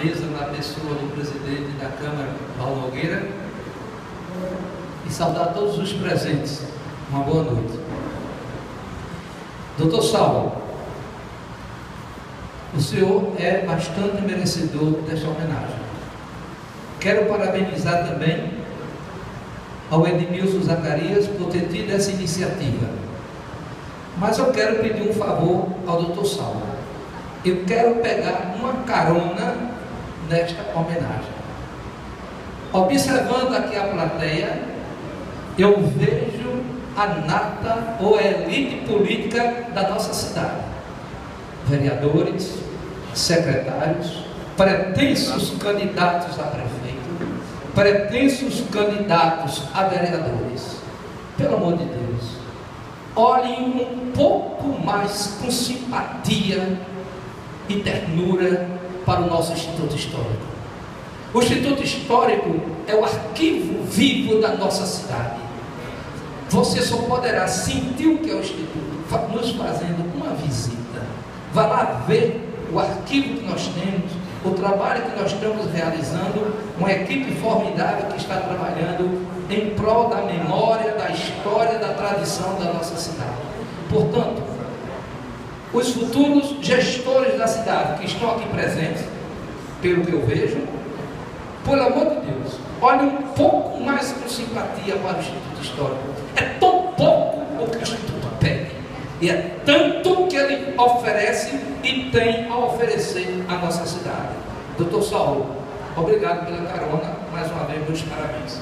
mesa na pessoa do presidente da Câmara, Paulo Nogueira, e saudar todos os presentes. Uma boa noite. Doutor Saulo, o senhor é bastante merecedor desta homenagem. Quero parabenizar também ao Edmilson Zacarias por ter tido essa iniciativa. Mas eu quero pedir um favor ao doutor Saulo. Eu quero pegar uma carona nesta homenagem. Observando aqui a plateia, eu vejo a nata ou elite política da nossa cidade. Vereadores, secretários, pretensos candidatos a prefeito, pretensos candidatos a vereadores. Pelo amor de Deus, olhem um pouco mais com simpatia e ternura para o nosso Instituto Histórico. O Instituto Histórico é o arquivo vivo da nossa cidade. Você só poderá sentir o que é o Instituto nos fazendo uma visita. Vá lá ver o arquivo que nós temos, o trabalho que nós estamos realizando, uma equipe formidável que está trabalhando em prol da memória, da história, da tradição da nossa cidade. Portanto, os futuros gestores da cidade que estão aqui presentes, pelo que eu vejo, pelo amor de Deus, olhem um pouco mais com simpatia para o Instituto Histórico. É tão pouco o que o Instituto pede, e é tanto que ele oferece e tem a oferecer à nossa cidade. Doutor Saulo, obrigado pela carona, mais uma vez, meus parabéns.